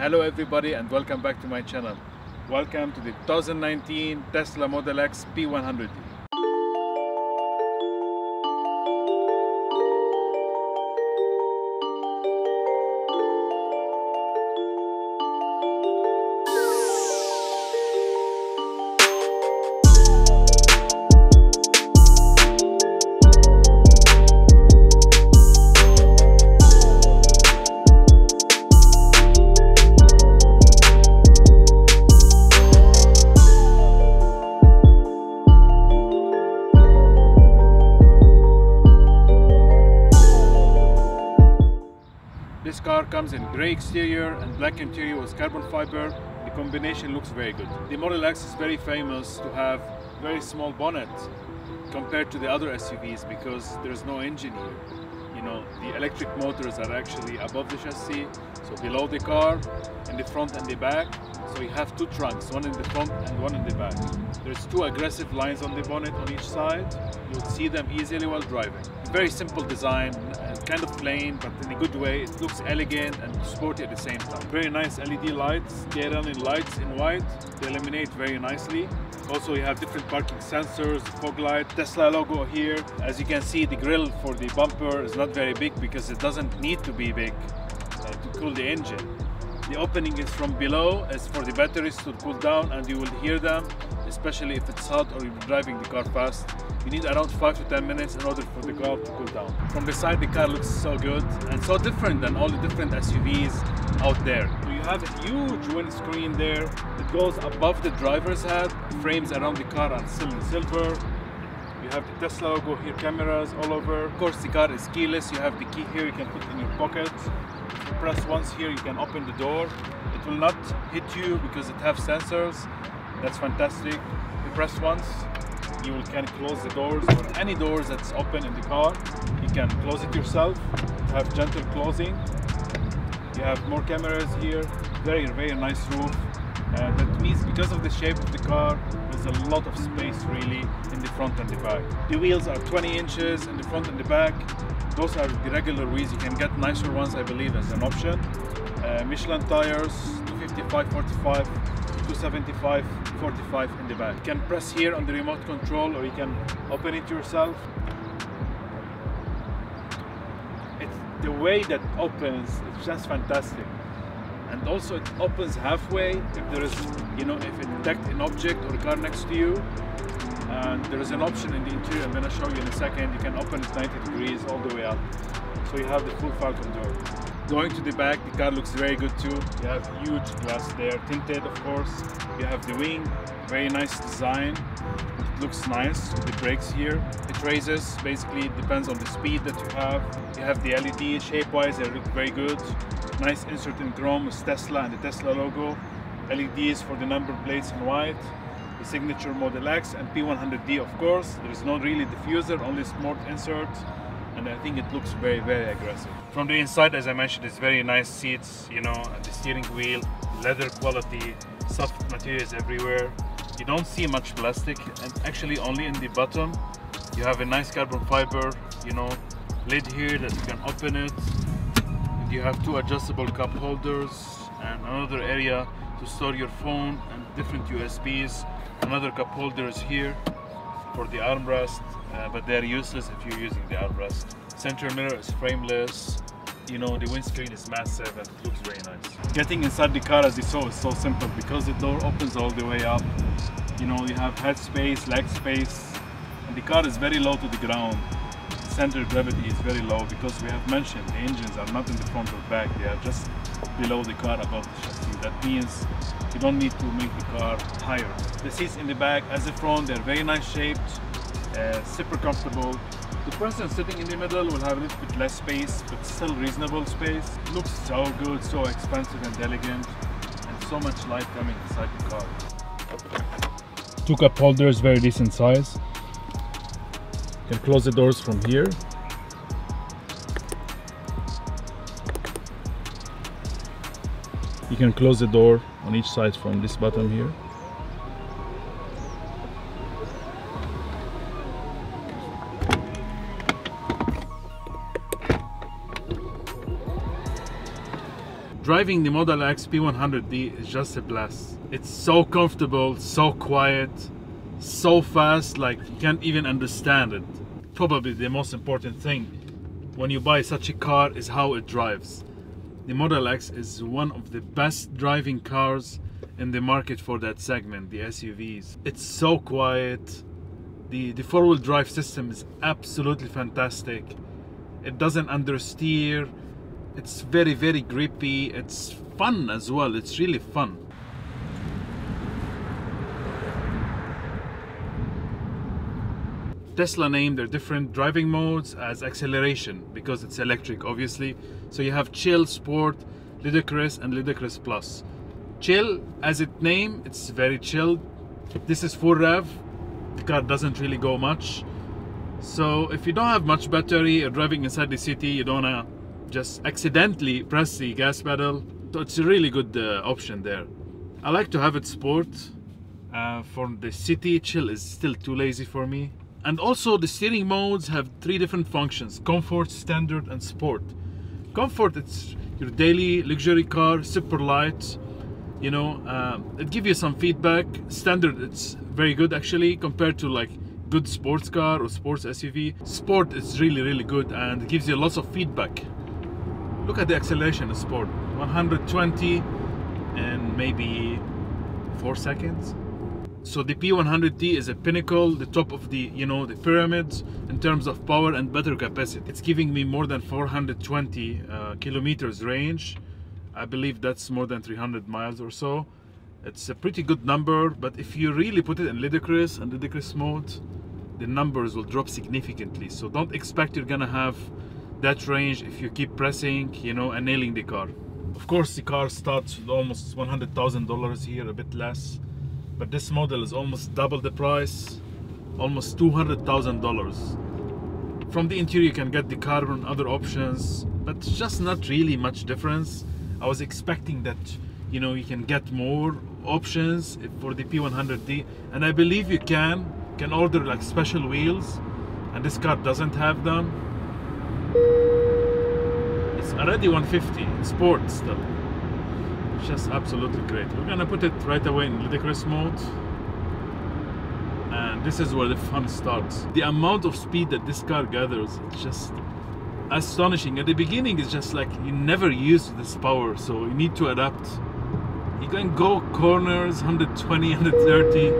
Hello everybody and welcome back to my channel. Welcome to the 2019 Tesla Model X P100D. Grey exterior and black interior with carbon fiber. The combination looks very good. The Model X is very famous to have very small bonnet compared to the other SUVs because there's no engine here. You know, the electric motors are actually above the chassis, so below the car, in the front and the back. So you have two trunks, one in the front and one in the back. There's two aggressive lines on the bonnet on each side. You'll see them easily while driving. Very simple design, and kind of plain, but in a good way. It looks elegant and sporty at the same time. Very nice LED lights, in lights in white. They illuminate very nicely. Also, you have different parking sensors, fog light, Tesla logo here. As you can see, the grill for the bumper is not very big because it doesn't need to be big uh, to cool the engine. The opening is from below as for the batteries to cool down and you will hear them, especially if it's hot or you're driving the car fast. You need around 5 to 10 minutes in order for the car to cool down. From the side the car looks so good and so different than all the different SUVs out there. You have a huge windscreen there that goes above the driver's head. Frames around the car are still in silver. You have the Tesla logo here, cameras all over. Of course the car is keyless. You have the key here you can put in your pocket. If you press once here you can open the door. It will not hit you because it has sensors. That's fantastic. You press once, you can close the doors or any doors that's open in the car. You can close it yourself. You have gentle closing. You have more cameras here. Very, very nice roof. Uh, that means because of the shape of the car, there's a lot of space really in the front and the back. The wheels are 20 inches in the front and the back. Those are the regular wheels. You can get nicer ones, I believe, as an option. Uh, Michelin tires, 255, 45, 275, 45 in the back. You can press here on the remote control or you can open it yourself. It's the way that opens, it's just fantastic. And also it opens halfway if there is you know if it detects an object or a car next to you. And there is an option in the interior i'm to show you in a second. You can open it 90 degrees all the way up. So you have the full falcon door going to the back the car looks very good too. You have huge glass there tinted of course. You have the wing very nice design. It looks nice the brakes here. It raises basically it depends on the speed that you have. You have the led shape wise they look very good. Nice insert in chrome with Tesla and the Tesla logo, LEDs for the number plates in white, the signature Model X and P100D of course. There is not really diffuser, only smart insert and I think it looks very very aggressive. From the inside as I mentioned it's very nice seats, you know, the steering wheel, leather quality, soft materials everywhere. You don't see much plastic and actually only in the bottom you have a nice carbon fiber, you know, lid here that you can open it you have two adjustable cup holders and another area to store your phone and different USBs. Another cup holder is here for the armrest, uh, but they're useless if you're using the armrest. Center mirror is frameless. You know, the windscreen is massive and it looks very nice. Getting inside the car, as you saw, is so simple because the door opens all the way up. You know, you have head space, leg space, and the car is very low to the ground center of gravity is very low because we have mentioned the engines are not in the front or back, they are just below the car above the chassis. That means you don't need to make the car higher. The seats in the back as the front, they're very nice shaped, uh, super comfortable. The person sitting in the middle will have a little bit less space, but still reasonable space. Looks so good, so expensive and elegant, and so much light coming inside the car. Two cup holders, very decent size can close the doors from here you can close the door on each side from this bottom here driving the Model X P100D is just a blast. It's so comfortable, so quiet, so fast, like you can't even understand it. Probably the most important thing when you buy such a car is how it drives. The Model X is one of the best driving cars in the market for that segment, the SUVs. It's so quiet. The, the four-wheel drive system is absolutely fantastic. It doesn't understeer. It's very, very grippy. It's fun as well. It's really fun. Tesla named their different driving modes as acceleration because it's electric obviously. So you have chill, sport, ludicrous and ludicrous plus. Chill as it name, it's very chill. This is full rev. The car doesn't really go much. So if you don't have much battery or driving inside the city, you don't wanna just accidentally press the gas pedal. So it's a really good uh, option there. I like to have it sport. Uh, for the city, chill is still too lazy for me. And also the steering modes have three different functions, comfort, standard and sport. Comfort, it's your daily luxury car, super light, you know, uh, it gives you some feedback. Standard, it's very good actually compared to like good sports car or sports SUV. Sport is really, really good and it gives you lots of feedback. Look at the acceleration in sport, 120 and maybe four seconds so the P100D is a pinnacle, the top of the, you know, the pyramids in terms of power and battery capacity. It's giving me more than 420 uh, kilometers range. I believe that's more than 300 miles or so. It's a pretty good number, but if you really put it in ludicrous and ludicrous mode, the numbers will drop significantly. So don't expect you're gonna have that range if you keep pressing, you know, and nailing the car. Of course, the car starts with almost $100,000 here, a bit less but this model is almost double the price almost $200,000 from the interior you can get the carbon other options but just not really much difference. I was expecting that you know you can get more options for the P100D and I believe you can can order like special wheels and this car doesn't have them. It's already 150 sports still just absolutely great. We're gonna put it right away in ludicrous mode. And this is where the fun starts. The amount of speed that this car gathers, it's just astonishing. At the beginning, it's just like you never use this power, so you need to adapt. You can go corners 120, 130,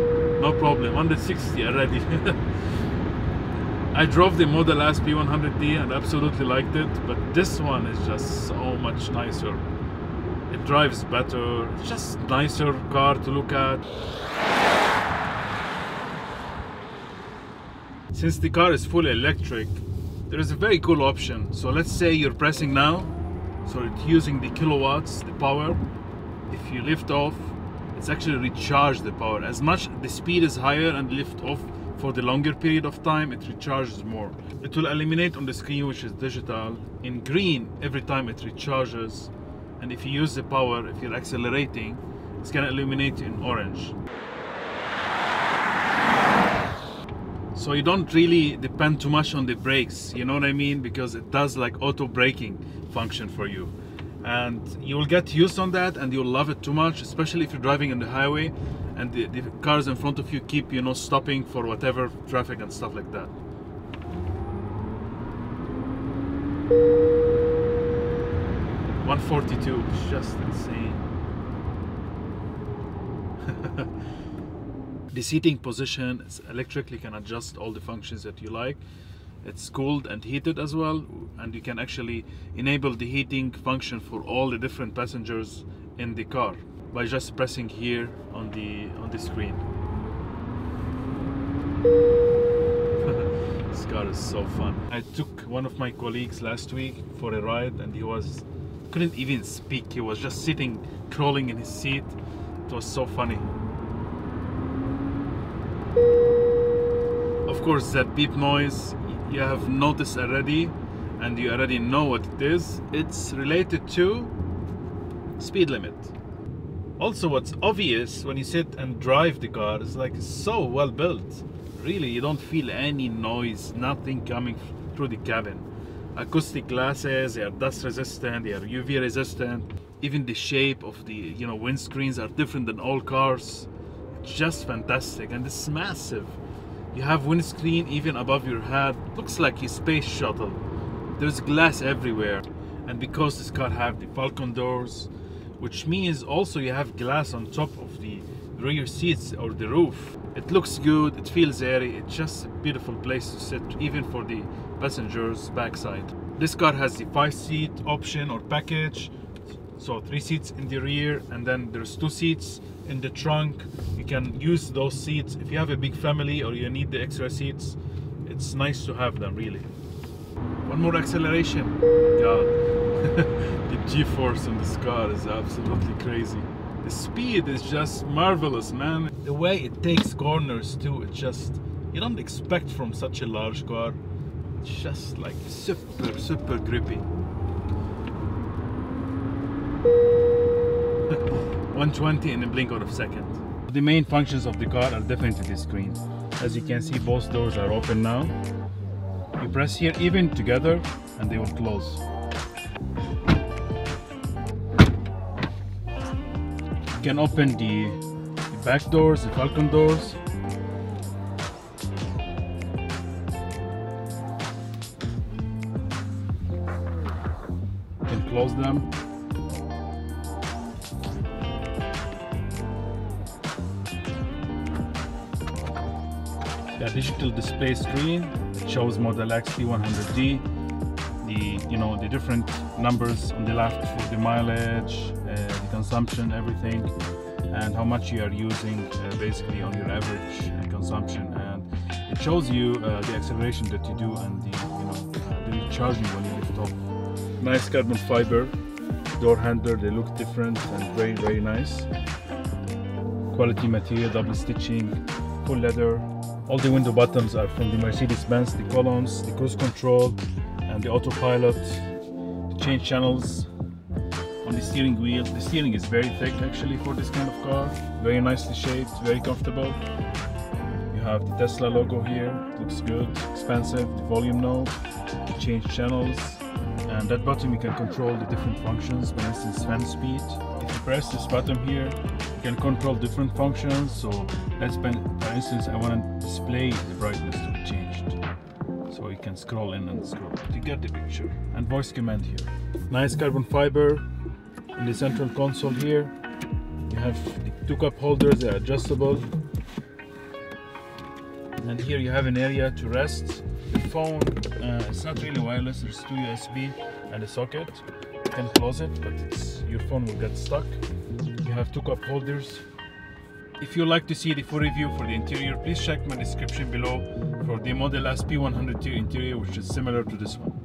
no problem. 160 already. I drove the Model S P100D and absolutely liked it, but this one is just so much nicer it drives better. It's just nicer car to look at. Since the car is fully electric there is a very cool option. So let's say you're pressing now. So it's using the kilowatts the power. If you lift off it's actually recharge the power. As much the speed is higher and lift off for the longer period of time it recharges more. It will illuminate on the screen which is digital in green every time it recharges and if you use the power if you're accelerating it's gonna illuminate in orange. So you don't really depend too much on the brakes you know what I mean? Because it does like auto braking function for you. And you will get used on that and you'll love it too much especially if you're driving on the highway and the, the cars in front of you keep you know stopping for whatever traffic and stuff like that 142 just insane. The seating position is electric you can adjust all the functions that you like. It's cooled and heated as well and you can actually enable the heating function for all the different passengers in the car by just pressing here on the on the screen. This car is so fun. I took one of my colleagues last week for a ride and he was couldn't even speak. He was just sitting, crawling in his seat. It was so funny. Of course, that beep noise you have noticed already, and you already know what it is. It's related to speed limit. Also, what's obvious when you sit and drive the car is like so well built. Really, you don't feel any noise, nothing coming through the cabin acoustic glasses, they are dust resistant, they are UV resistant. even the shape of the you know windscreens are different than all cars. Just fantastic. And it's massive. You have windscreen even above your head. Looks like a space shuttle. There's glass everywhere. And because this car have the falcon doors which means also you have glass on top of the rear seats or the roof. It looks good. It feels airy. It's just a beautiful place to sit even for the passengers backside. This car has the five seat option or package. So three seats in the rear and then there's two seats in the trunk. You can use those seats. If you have a big family or you need the extra seats it's nice to have them really. One more acceleration. God. The g-force in this car is absolutely crazy. The speed is just marvelous man. The way it takes corners too, it just you don't expect from such a large car just like super super grippy. 120 in a blink out of a second. The main functions of the car are definitely the screen as you can see both doors are open now. You press here even together and they will close. You can open the, the back doors the falcon doors them the digital display screen shows Model X P100D. the you know the different numbers on the left for the mileage uh, the consumption everything and how much you are using uh, basically on your average uh, consumption and it shows you uh, the acceleration that you do and the you know the charging when you lift off nice carbon fiber door handle they look different and very very nice. Quality material double stitching full leather. All the window buttons are from the Mercedes-Benz, the columns, the cruise control, and the autopilot, the change channels on the steering wheel. The steering is very thick actually for this kind of car, very nicely shaped, very comfortable. You have the Tesla logo here, looks good, expensive, the volume knob, change channels, and that button you can control the different functions, for instance fan speed. If you press this button here, you can control different functions. So let's for instance, I want to display the brightness to be changed. So you can scroll in and scroll to get the picture. And voice command here. Nice carbon fiber in the central console here. You have the two cup holders, they're adjustable. And here you have an area to rest. The phone, uh, it's not really wireless, there's two USB and a socket. You can close it, but your phone will get stuck. You have two cup holders. If you like to see the full review for the interior please check my description below for the model S P100 interior which is similar to this one